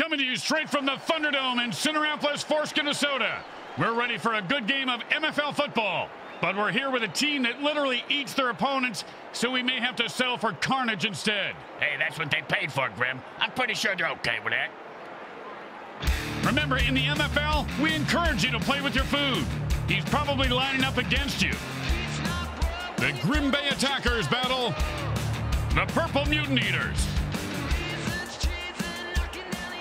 Coming to you straight from the Thunderdome in Sinnerapolis, Forsk, Minnesota. We're ready for a good game of MFL football. But we're here with a team that literally eats their opponents, so we may have to settle for carnage instead. Hey, that's what they paid for, Grim. I'm pretty sure they're okay with that. Remember, in the MFL, we encourage you to play with your food. He's probably lining up against you. The Grim Bay Attackers battle the Purple Mutant Eaters.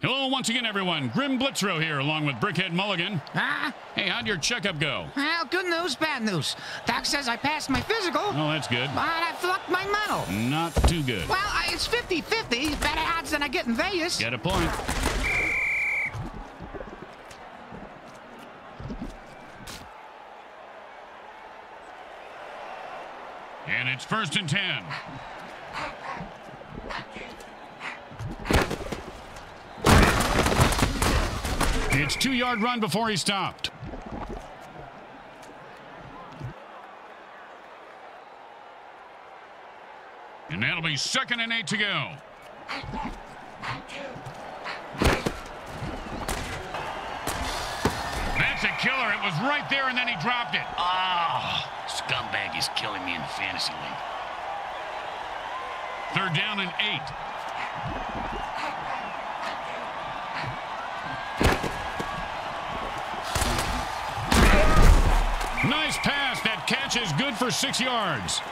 Hello once again, everyone. Grim Blitzrow here, along with Brickhead Mulligan. Huh? Hey, how'd your checkup go? Well, good news, bad news. Doc says I passed my physical, Oh, that's good. but I flunked my mental. Not too good. Well, I- it's 50-50. Better odds than I get in Vegas. Get a point. And it's first and ten. It's two-yard run before he stopped. And that'll be second and eight to go. That's a killer. It was right there, and then he dropped it. Oh, scumbag is killing me in the fantasy league. Third down and eight. Nice pass. That catch is good for six yards.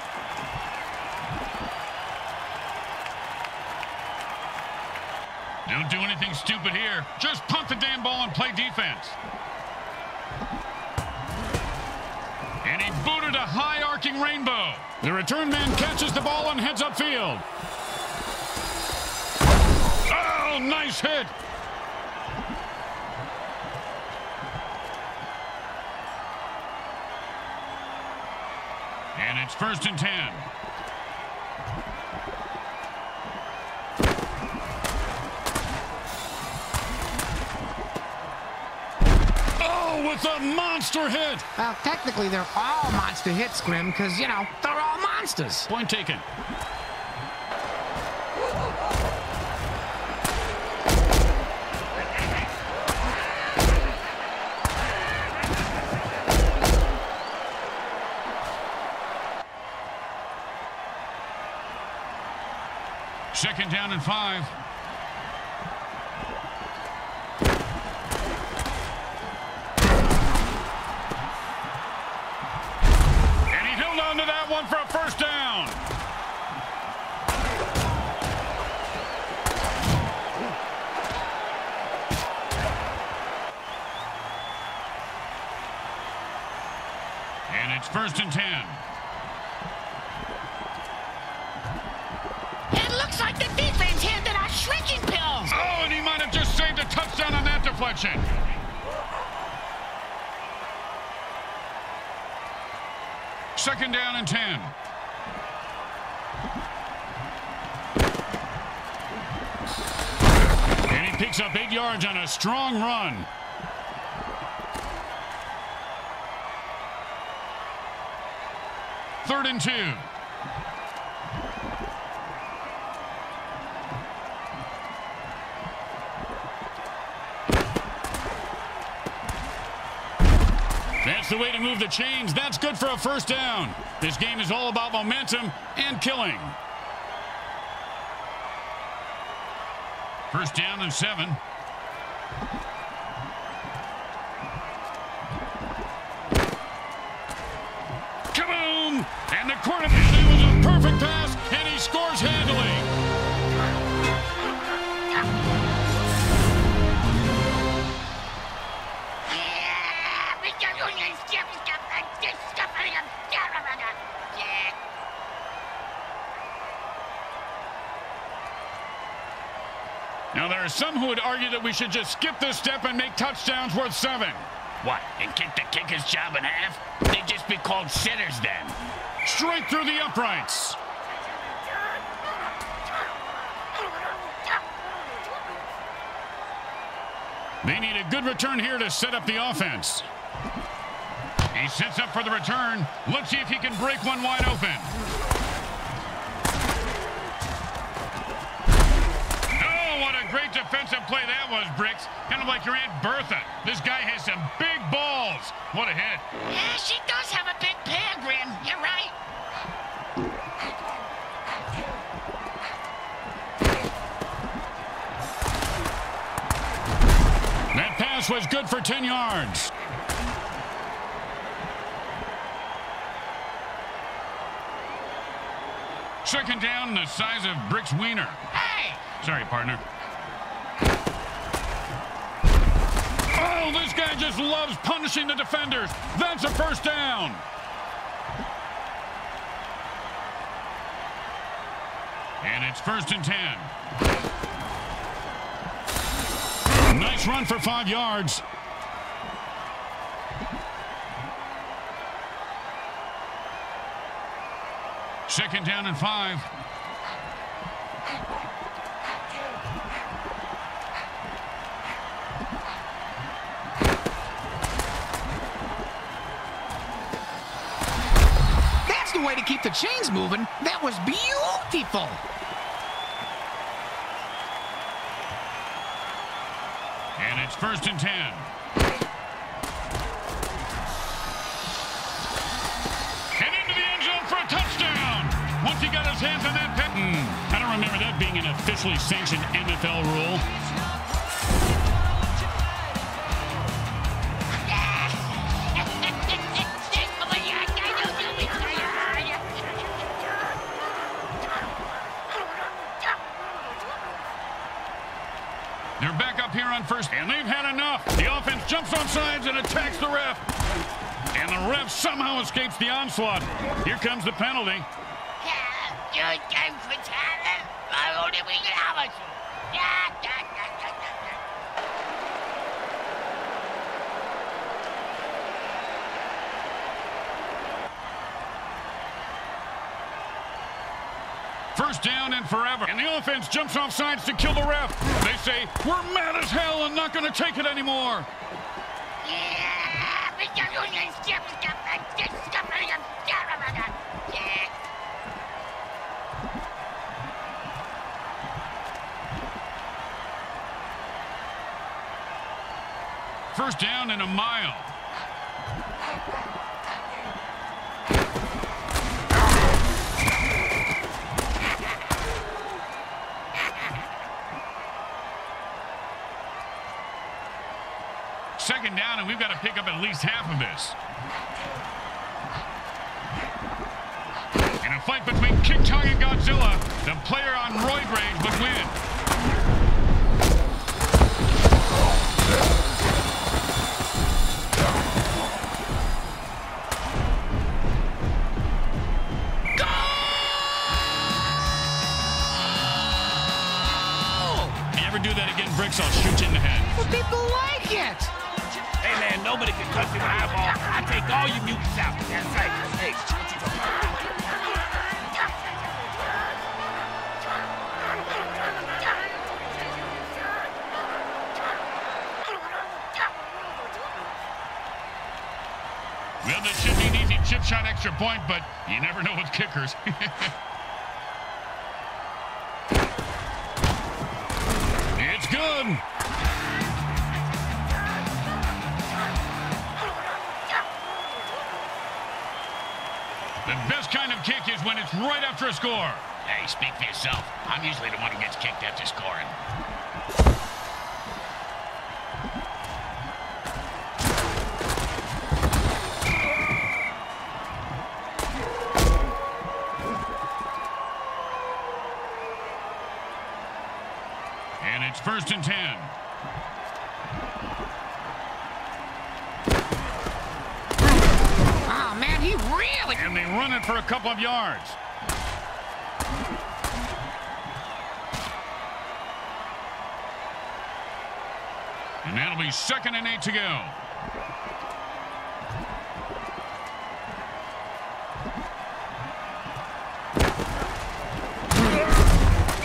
Don't do anything stupid here. Just punt the damn ball and play defense. And he booted a high arcing rainbow. The return man catches the ball and heads upfield. Oh, nice hit. First and ten. Oh, with a monster hit. Well, technically, they're all monster hits, Grim, because, you know, they're all monsters. Point taken. Down and five. Strong run. Third and two. That's the way to move the chains. That's good for a first down. This game is all about momentum and killing. First down and seven. We should just skip this step and make touchdowns worth seven. What, and kick the kicker's job in half? They'd just be called sitters then. Straight through the uprights. They need a good return here to set up the offense. He sets up for the return. Let's see if he can break one wide open. Play that was, Bricks. Kind of like your Aunt Bertha. This guy has some big balls. What a hit. Yeah, she does have a big pair, Grim. You're right. That pass was good for 10 yards. Second down, the size of Brick's wiener. Hey! Sorry, partner. Oh, this guy just loves punishing the defenders. That's a first down. And it's first and 10. Nice run for five yards. Second down and five. To keep the chains moving. That was beautiful. And it's first and ten. And into the end zone for a touchdown. Once he got his hands on that pet. Hmm, I don't remember that being an officially sanctioned MFL rule. They're back up here on first, and they've had enough. The offense jumps on sides and attacks the ref. And the ref somehow escapes the onslaught. Here comes the penalty. First down and forever. And the offense jumps off sides to kill the ref. They say, we're mad as hell and not going to take it anymore. First down and a mile. Second down, and we've got to pick up at least half of this. In a fight between King Kong and Godzilla, the player on roid rage would win. If you ever do that again, Bricks, I'll shoot you in the head. But people like it. Hey, man, nobody can touch eyeball. I take all you mutants out. That's right. Hey, what you talking about? Well, that should be an easy chip shot extra point, but you never know with kickers. it's good. When it's right after a score. Hey, speak for yourself. I'm usually the one who gets kicked after scoring. And it's first and ten. for a couple of yards. And that'll be second and eight to go.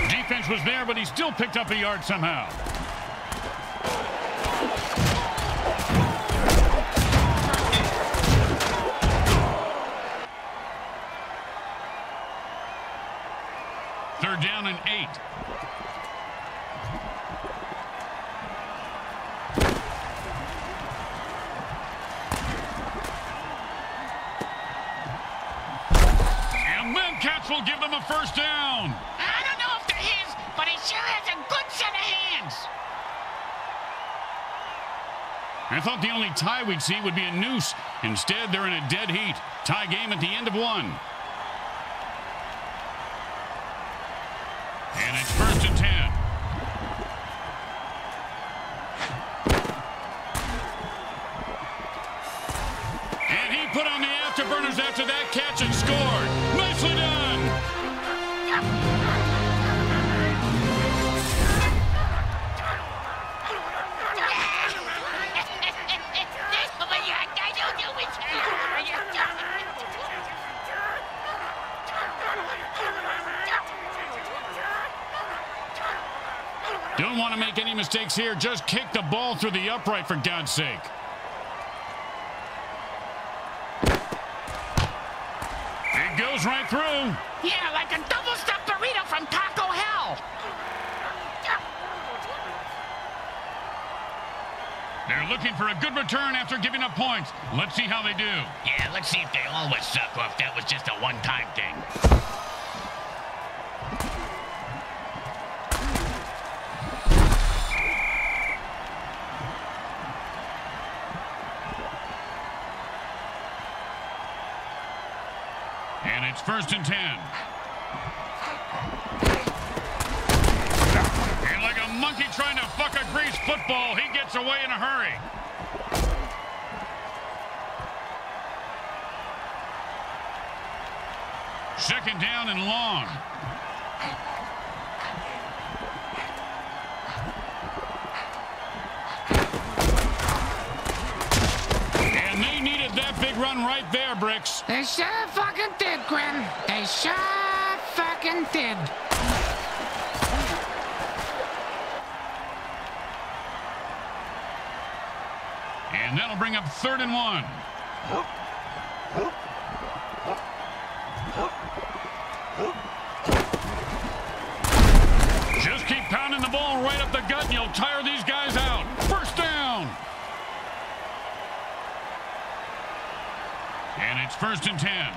Defense was there, but he still picked up a yard somehow. Down and eight. And then Cats will give them a first down. I don't know if they're but he sure has a good set of hands. I thought the only tie we'd see would be a noose. Instead, they're in a dead heat. Tie game at the end of one. Here. Just kick the ball through the upright, for God's sake. It goes right through. Yeah, like a double stuffed burrito from Taco Hell. They're looking for a good return after giving up points. Let's see how they do. Yeah, let's see if they always suck or if that was just a one-time thing. It's first and ten. And like a monkey trying to fuck a grease football, he gets away in a hurry. Second down and long. And they needed that big run right there, Bricks. They sure fucking did, Grim. They sure fucking did. And that'll bring up third and one. Just keep pounding the ball right up the gut and you'll tire these guys out. First down. And it's first and ten.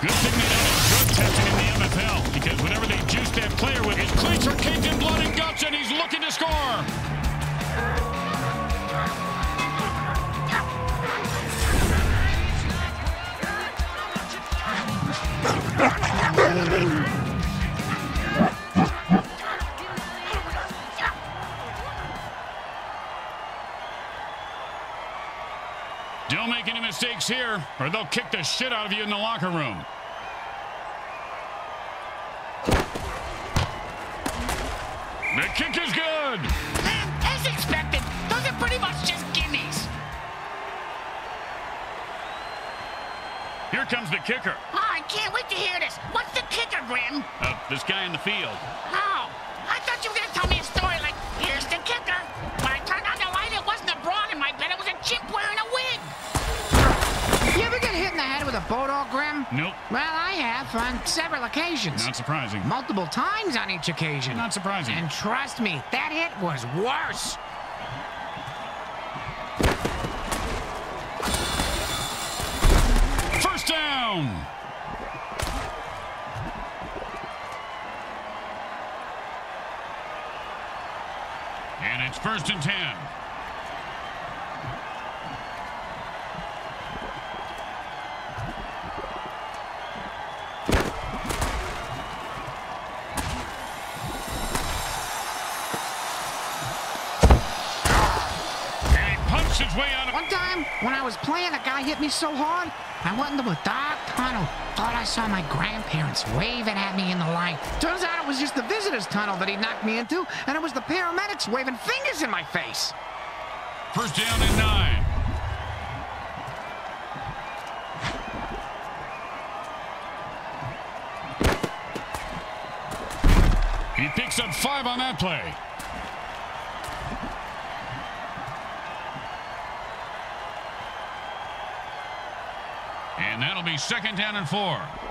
Good thing they don't have drug testing in the MFL because whenever they juice that player with his cleats are caked in blood and guts and he's looking to score. mistakes here, or they'll kick the shit out of you in the locker room. The kick is good. As expected, those are pretty much just gimmies. Here comes the kicker. Oh, I can't wait to hear this. What's the kicker, Grim? Uh, this guy in the field. Oh, on several occasions. Not surprising. Multiple times on each occasion. Not surprising. And trust me, that hit was worse. First down. And it's first and ten. When I was playing, a guy hit me so hard, I went into a dark tunnel. Thought I saw my grandparents waving at me in the light. Turns out it was just the visitor's tunnel that he knocked me into, and it was the paramedics waving fingers in my face. First down and nine. He picks up five on that play. Be second down and four.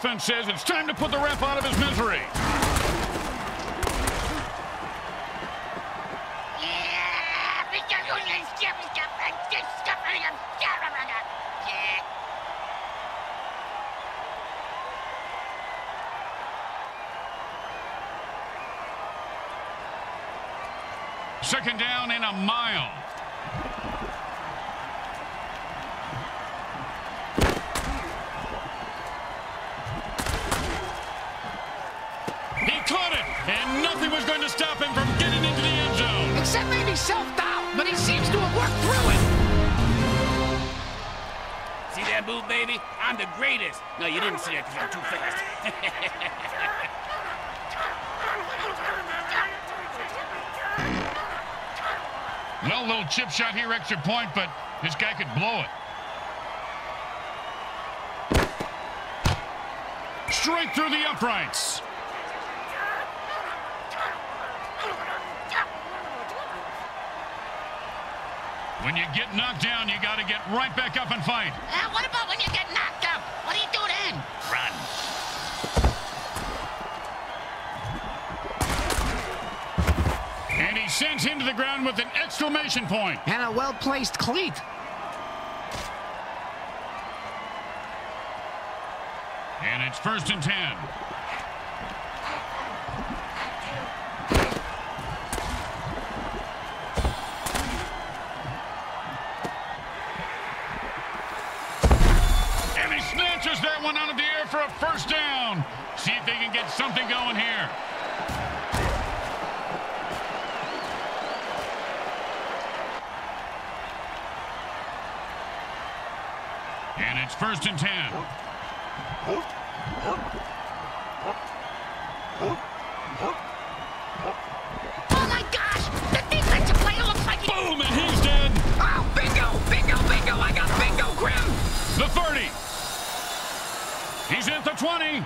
Offense says it's time to put the ref out of his misery. Second down and a mile. Except maybe self-doubt, but he seems to have worked through it. See that move, baby? I'm the greatest. No, you didn't see that because I'm too fast. Well, little chip shot here, extra point, but this guy could blow it. Straight through the uprights. When you get knocked down, you got to get right back up and fight. Uh, what about when you get knocked out? What do you do then? Run. And he sends him to the ground with an exclamation point. And a well-placed cleat. And it's first and ten. For a first down. See if they can get something going here. And it's first and ten. At the 20.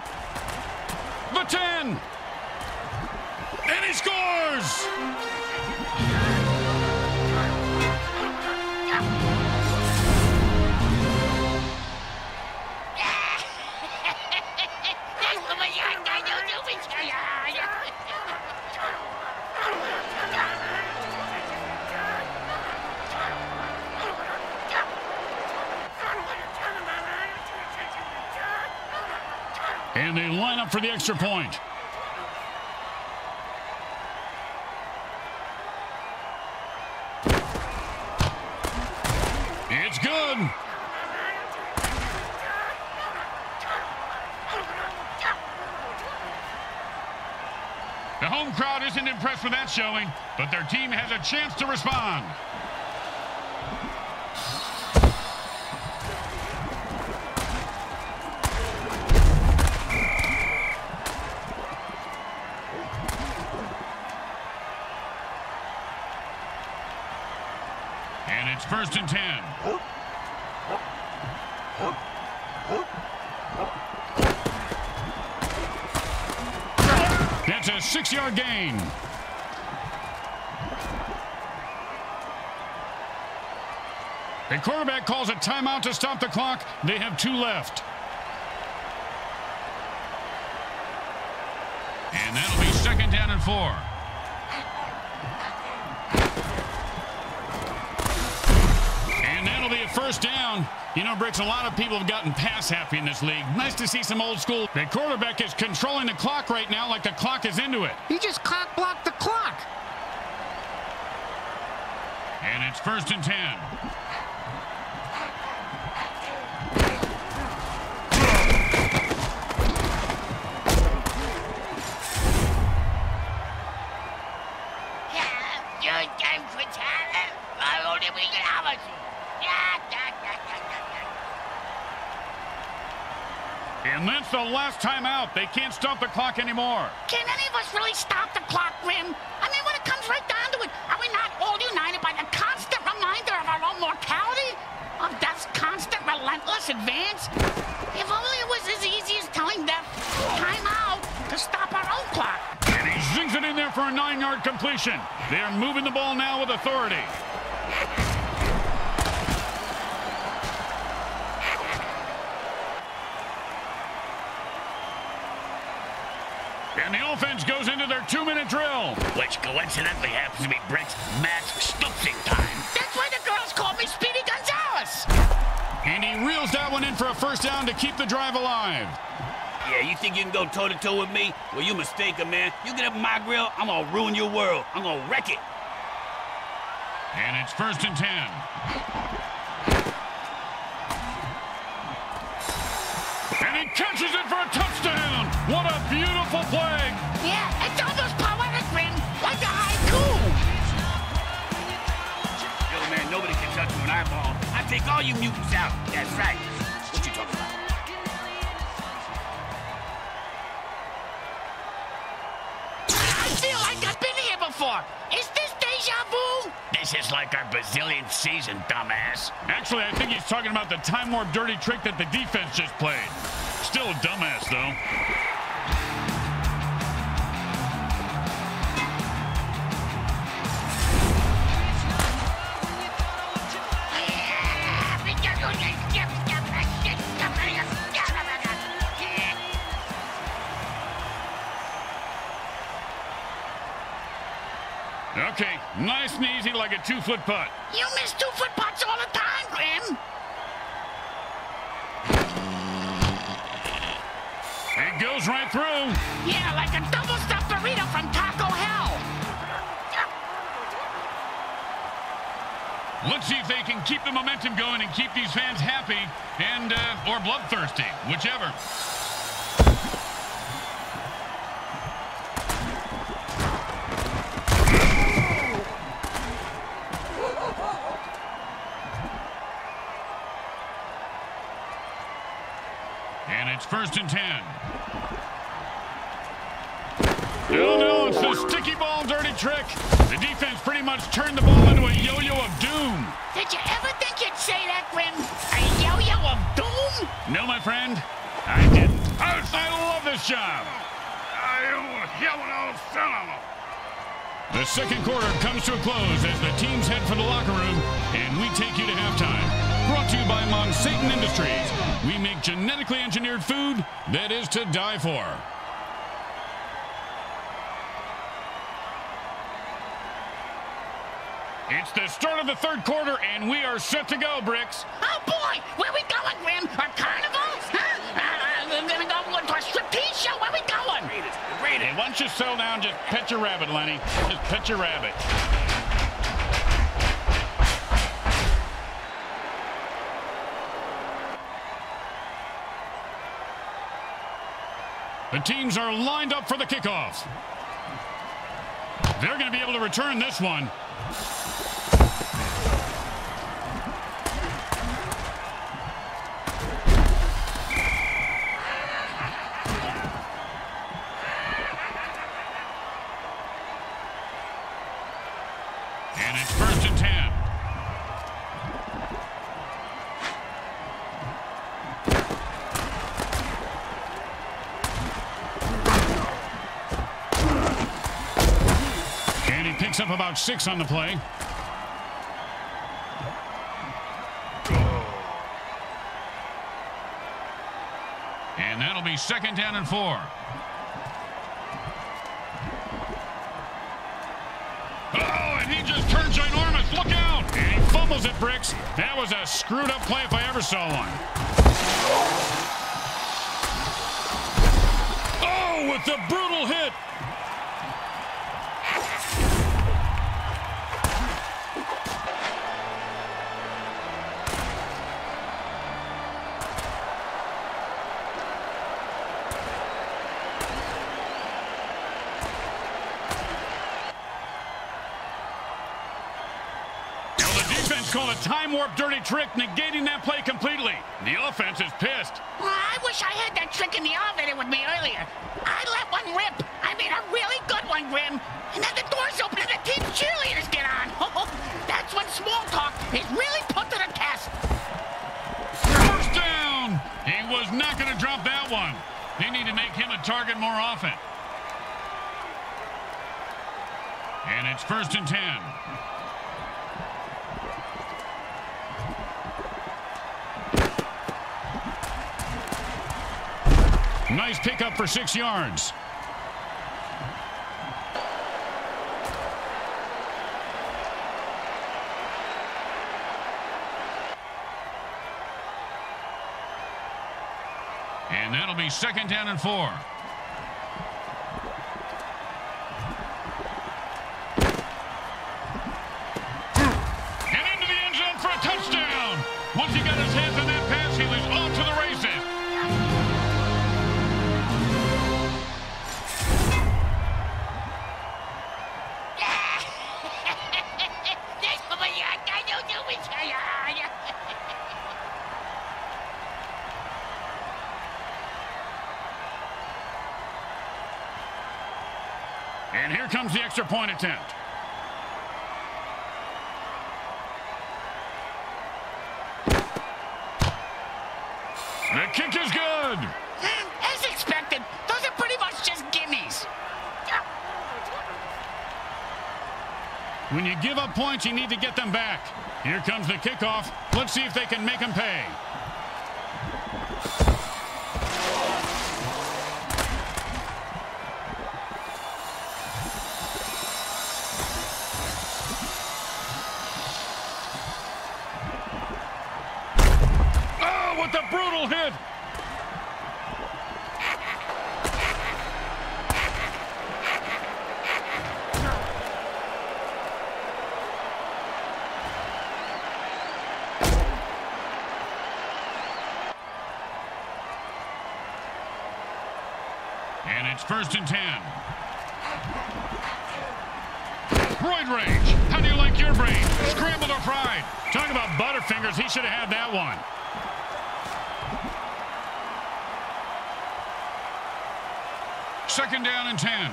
The 10. And he scores! And they line up for the extra point. It's good. The home crowd isn't impressed with that showing, but their team has a chance to respond. It's first and ten. That's a six-yard gain. The quarterback calls a timeout to stop the clock. They have two left. And that'll be second down and four. first down. You know, Bricks, a lot of people have gotten pass happy in this league. Nice to see some old school. The quarterback is controlling the clock right now like the clock is into it. He just clock blocked the clock. And it's first and 10. I have. And that's the last time out. They can't stop the clock anymore. Can any of us really stop the clock, Grim? I mean, when it comes right down to it, are we not all united by the constant reminder of our own mortality? Of death's constant, relentless advance? If only it was as easy as telling death, time out, to stop our own clock. And he zings it in there for a nine-yard completion. They are moving the ball now with authority. And the offense goes into their two-minute drill. Which coincidentally happens to be Brick's match stooping time. That's why the girls call me Speedy Gonzales. And he reels that one in for a first down to keep the drive alive. Yeah, you think you can go toe-to-toe -to -toe with me? Well, you mistaken, man. You get up my grill, I'm gonna ruin your world. I'm gonna wreck it. And it's first and ten. And he catches it for a touchdown. What a beautiful play. Yeah, it's almost nobody can touch me when I ball. I take all you mutants out. That's right. What you talking about? I feel like I've been here before. Is this deja vu? This is like our bazillion season, dumbass. Actually, I think he's talking about the time warp dirty trick that the defense just played. Still a dumbass, though. Two-foot putt. You miss two-foot putts all the time, Grim. It goes right through. Yeah, like a double-stuffed burrito from Taco Hell. Let's see if they can keep the momentum going and keep these fans happy and uh, or bloodthirsty, whichever. First and ten. No, no, it's the sticky ball dirty trick. The defense pretty much turned the ball into a yo-yo of doom. Did you ever think you'd say that, Grim? A yo-yo of doom? No, my friend, I didn't. I, I love this job. The second quarter comes to a close as the teams head for the locker room, and we take you to halftime. Brought to you by Monsatan Industries. We make genetically engineered food that is to die for. It's the start of the third quarter, and we are set to go, Bricks. Oh, boy! Where we going, Grim? A carnival? Huh? Uh, we're gonna go to a striptease show? Where we going? Raiders, the Raiders. Hey, once you settle down, just pet your rabbit, Lenny. Just pet your rabbit. The teams are lined up for the kickoff. They're going to be able to return this one. Picks six on the play. And that'll be second down and four. Oh, and he just turns ginormous. Look out! And he fumbles it, Bricks. That was a screwed up play if I ever saw one. Oh, with the brutal hit. Warp dirty trick, negating that play completely. The offense is pissed. Well, I wish I had that trick in the elevator with me earlier. I let one rip. I mean, a really good one, Grim. And then the doors open and the team cheerleaders get on. Oh, that's when small talk is really put to the test. First down. He was not going to drop that one. They need to make him a target more often. And it's first and ten. Nice pickup for six yards. And that'll be second down and four. Comes the extra point attempt. The kick is good. Mm, as expected, those are pretty much just gimmies. When you give up points, you need to get them back. Here comes the kickoff. Let's see if they can make them pay. And ten. Roid rage. How do you like your brain? Scrambled or fried? Talk about Butterfingers. He should have had that one. Second down and ten.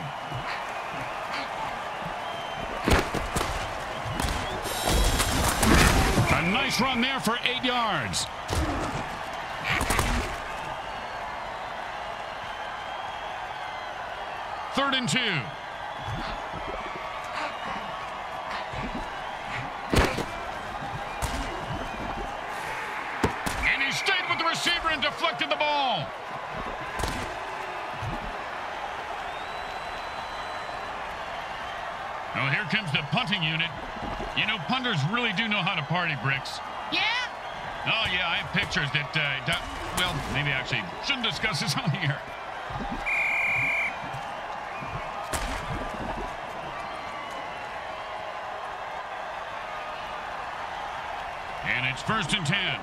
A nice run there for eight yards. Third and two. And he stayed with the receiver and deflected the ball. Oh, here comes the punting unit. You know, punters really do know how to party, Bricks. Yeah? Oh, yeah, I have pictures that, uh, well, maybe I actually shouldn't discuss this on here. And it's first and ten.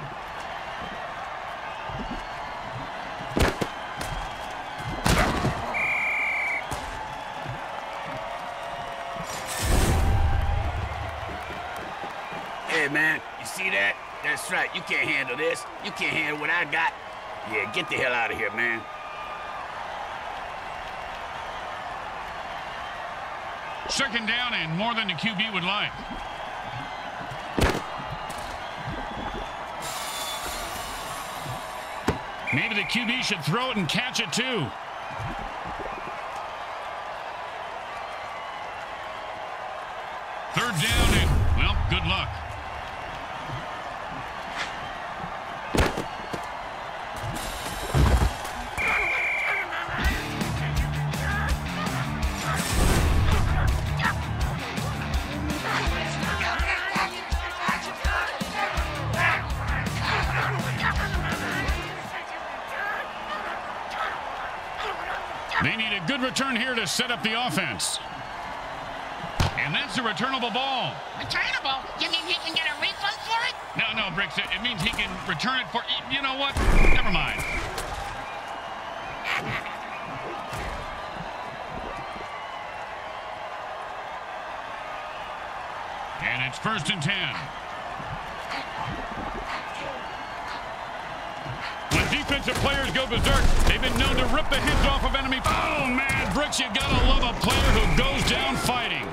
Hey, man, you see that? That's right. You can't handle this. You can't handle what I got. Yeah, get the hell out of here, man. Second down and more than the QB would like. Maybe the QB should throw it and catch it too. Third down and, well, good luck. To set up the offense. And that's a returnable ball. Returnable? You mean he can get a refund for it? No, no, Bricks, it it means he can return it for, you know what? Never mind. And it's first and ten. Defensive players go berserk. They've been known to rip the heads off of enemy. Oh, man, Bricks, you gotta love a player who goes down fighting.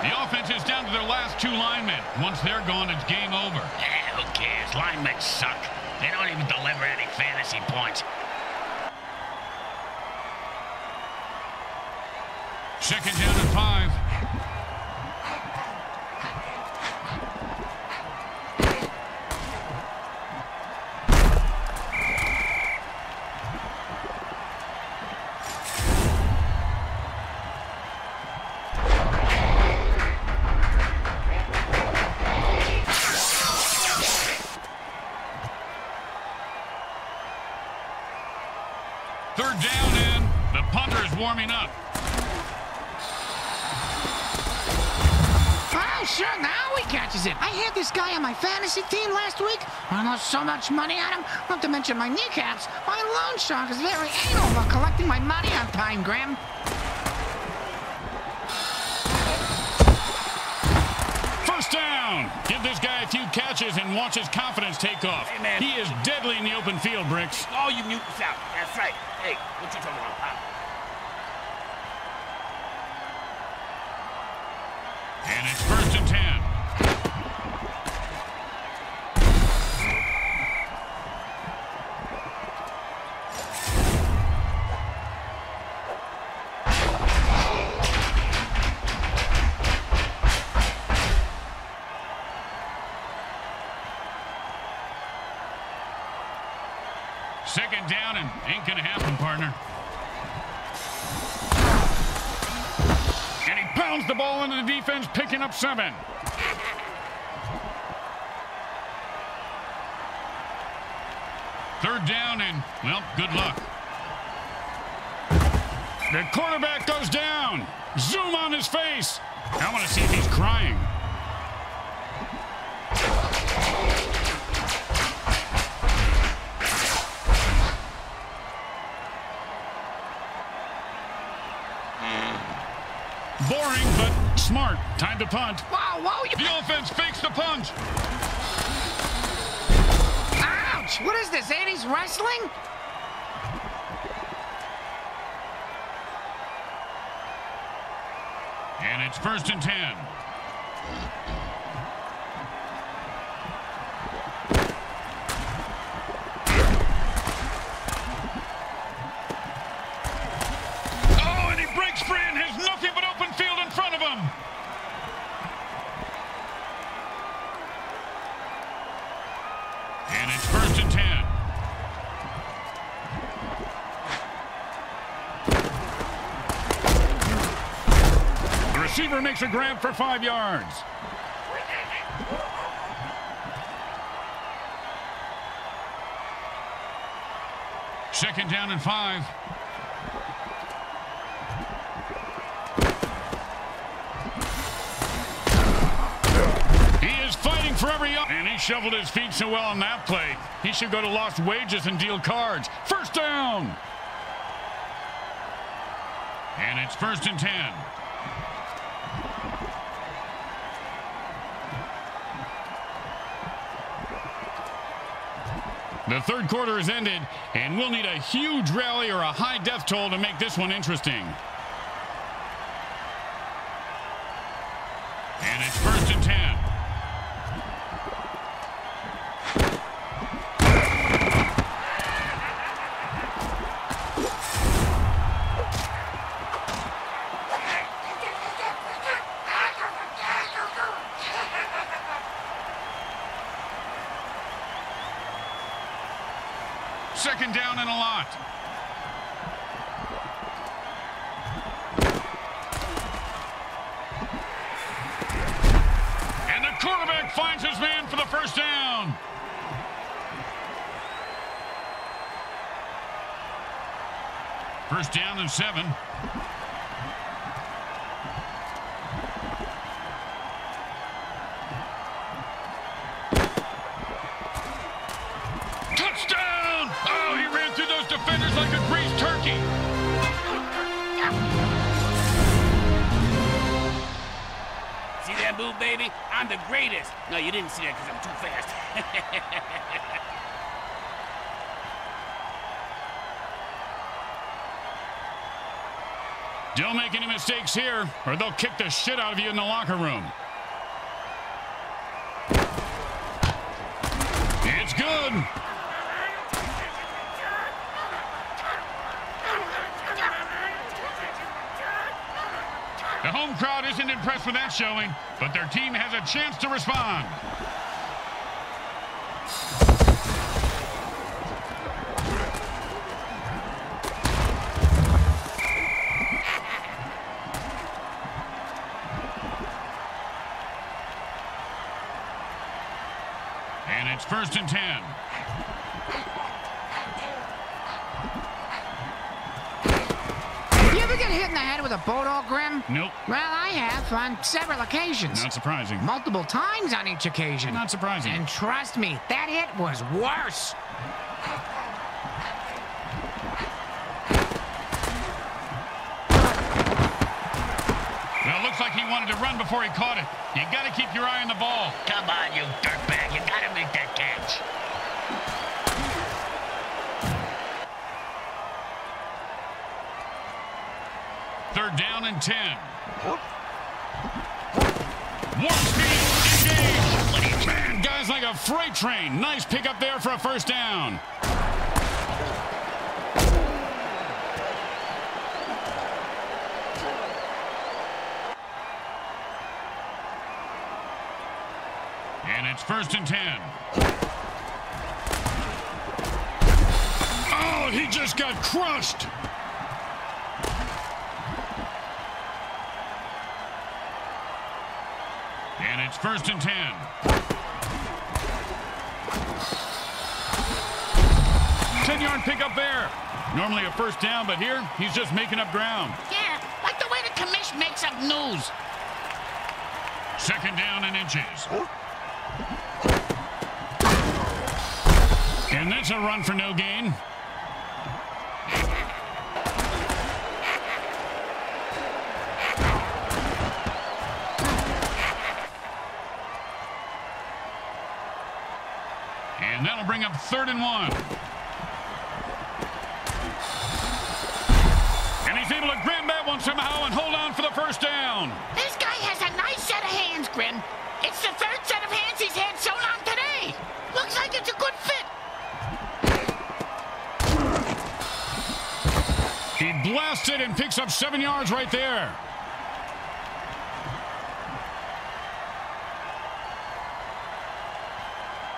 The offense is down to their last two linemen. Once they're gone, it's game over. Eh, who cares? Linemen suck. They don't even deliver any fantasy points. Warming up. Oh, sure, now he catches it. I had this guy on my fantasy team last week. I lost so much money on him, not to mention my kneecaps. My loan shark is very anal about collecting my money on time, Grim. First down. Give this guy a few catches and watch his confidence take off. Hey, man. He is deadly in the open field, Bricks. All you mutants out. That's right. Hey, what you talking about, Pop? And it's first And pounds the ball into the defense, picking up seven. Third down and, well, good luck. The quarterback goes down. Zoom on his face. I want to see if he's crying. Smart. Time to punt. Wow, wow. You... The offense fakes the punt. Ouch. What is this, 80s wrestling? And it's first and 10. A grab for five yards. Second down and five. He is fighting for every up. And he shoveled his feet so well on that play. He should go to lost wages and deal cards. First down. And it's first and ten. The third quarter has ended, and we'll need a huge rally or a high death toll to make this one interesting. First down and seven. Touchdown! Oh, he ran through those defenders like a greased turkey. See that move, baby. I'm the greatest. No, you didn't see that because I'm too fast. Don't make any mistakes here, or they'll kick the shit out of you in the locker room. It's good. The home crowd isn't impressed with that showing, but their team has a chance to respond. And it's first and ten. You ever get hit in the head with a boat all Grim? Nope. Well, I have on several occasions. Not surprising. Multiple times on each occasion. Not surprising. And trust me, that hit was worse. Well, it looks like he wanted to run before he caught it. You got to keep your eye on the ball. Come on, you dirtbag. You gotta make that catch. Third down and 10. Warp speed, engage. Man, guys like a freight train. Nice pickup there for a first down. It's first and 10. Oh, he just got crushed. And it's first and 10. Ten-yard pickup there. Normally a first down, but here he's just making up ground. Yeah, like the way the commission makes up news. Second down and inches. And that's a run for no gain. And that'll bring up third and one. And he's able to grab that one somehow and hold on for He blasted and picks up seven yards right there.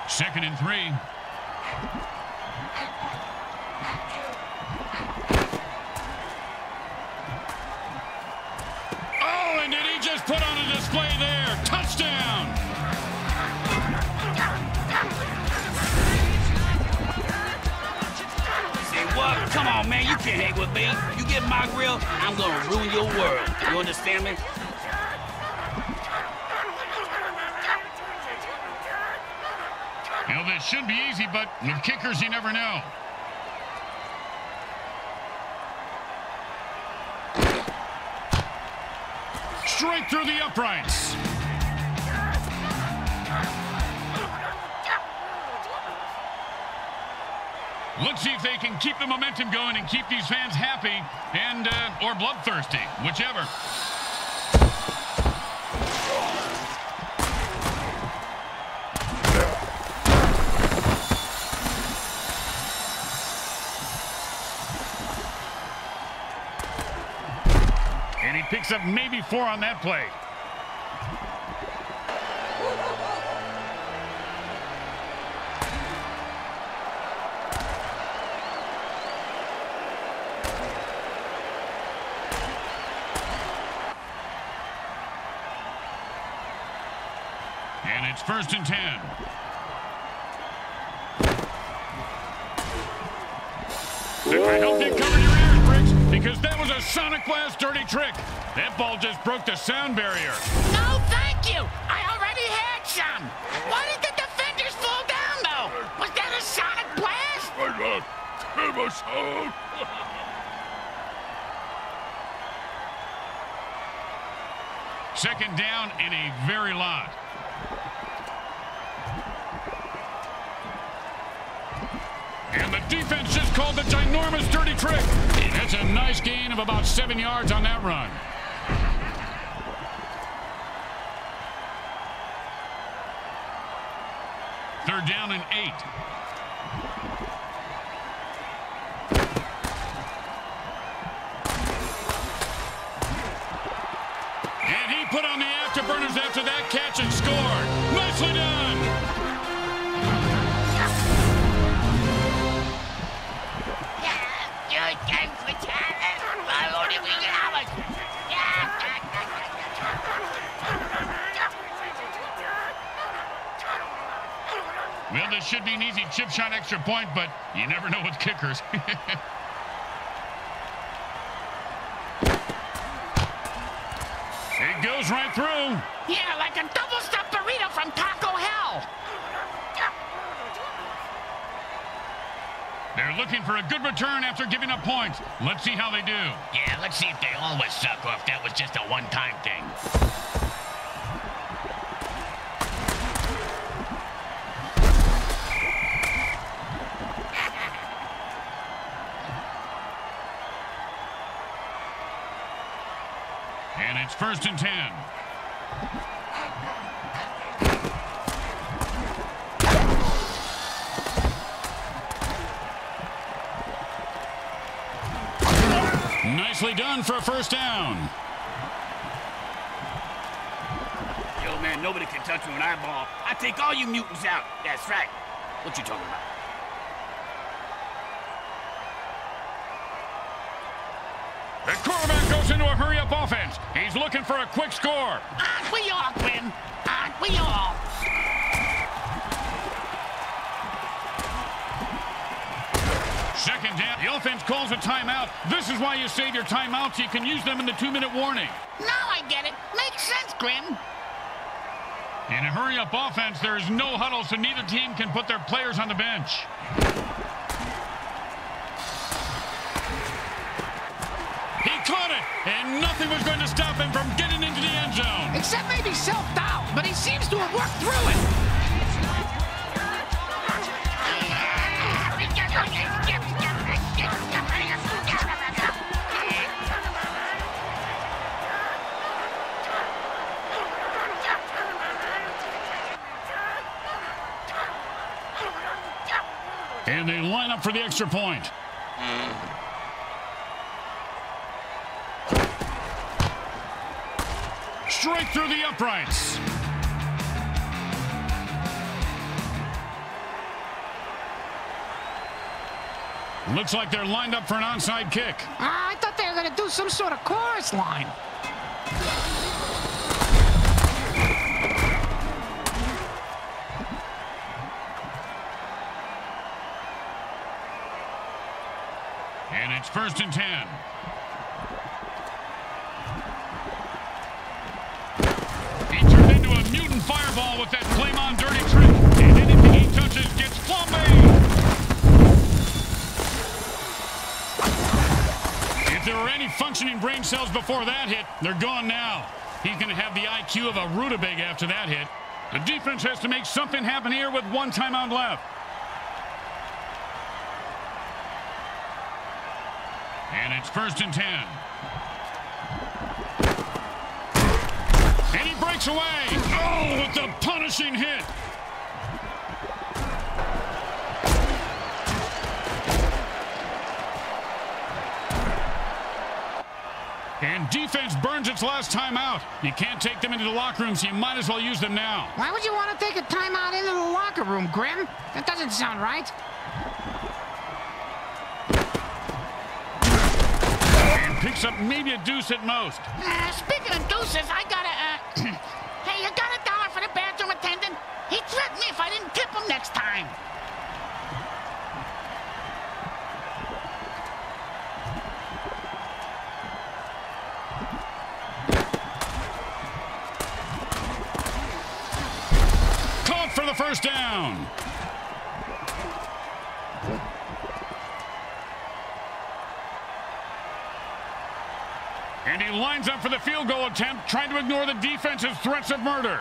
Second and three. Oh, and did he just put on a display there? Touchdown! Come on, man. You can't hang with me. You get my grill, I'm gonna ruin your world. You understand me? Know, this should be easy, but with kickers, you never know. Straight through the uprights. Let's see if they can keep the momentum going and keep these fans happy and uh, or bloodthirsty, whichever. And he picks up maybe four on that play. It's first and ten. I hope you cover your ears, Bricks, because that was a Sonic Blast dirty trick. That ball just broke the sound barrier. No, thank you. I already had some. Why did the defenders fall down, though? Was that a sonic blast? Second down and a very lot. Defense just called the ginormous dirty trick. That's a nice gain of about seven yards on that run. Third down and eight. Extra point, but you never know with kickers. it goes right through. Yeah, like a double-stuffed burrito from Taco Hell. They're looking for a good return after giving up points. Let's see how they do. Yeah, let's see if they always suck or if that was just a one-time thing. First and ten. Nicely done for a first down. Yo, man, nobody can touch me when I ball. I take all you mutants out. That's right. What you talking about? The quarterback goes into a hurry-up offense. He's looking for a quick score. Aren't we all, Grim? Aren't we all? Second down. The offense calls a timeout. This is why you save your timeouts. You can use them in the two-minute warning. Now I get it. Makes sense, Grim. In a hurry-up offense, there is no huddle, so neither team can put their players on the bench. Caught it, and nothing was going to stop him from getting into the end zone. Except maybe self-doubt, but he seems to have worked through it. And they line up for the extra point. Through the uprights. Looks like they're lined up for an onside kick. Ah, I thought they were going to do some sort of chorus line. And it's first and ten. He turned into a mutant fireball with that Claymon dirty trick. And anything he touches gets flambéed. If there were any functioning brain cells before that hit, they're gone now. He's going to have the IQ of a rutabaga after that hit. The defense has to make something happen here with one timeout left. And it's first and ten. And he breaks away. Oh, with the punishing hit. And defense burns its last time out. You can't take them into the locker room, so you might as well use them now. Why would you want to take a timeout into the locker room, Grim? That doesn't sound right. And picks up maybe a deuce at most. Uh, speaking of deuces, I got a, uh, hey, you got a dollar for the bathroom attendant? He threatened me if I didn't tip him next time. Caught first down. And he lines up for the field goal attempt, trying to ignore the defense's threats of murder.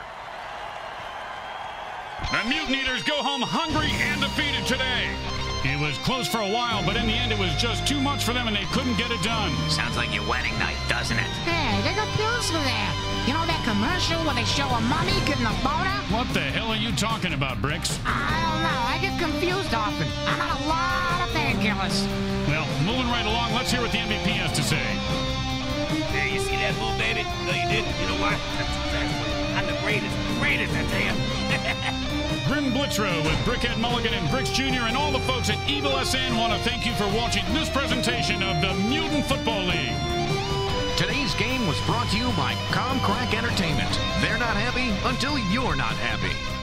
The Mutant Eaters go home hungry and defeated today. It was close for a while, but in the end, it was just too much for them and they couldn't get it done. Sounds like your wedding night, doesn't it? Hey, they got pills for that. You know that commercial where they show a mummy getting a boner? What the hell are you talking about, Bricks? I don't know. I get confused often. I'm on a lot of painkillers. Well, moving right along, let's hear what the MVP has to say. There, you see that move, baby? No, you didn't. You know why? I'm too fast for you. I'm the greatest. Greatest, I tell you. Grim Blitzrow with Brickhead Mulligan and Bricks Jr. and all the folks at Evil SN want to thank you for watching this presentation of the Mutant Football League. Today's game was brought to you by Comcrack Entertainment. They're not happy until you're not happy.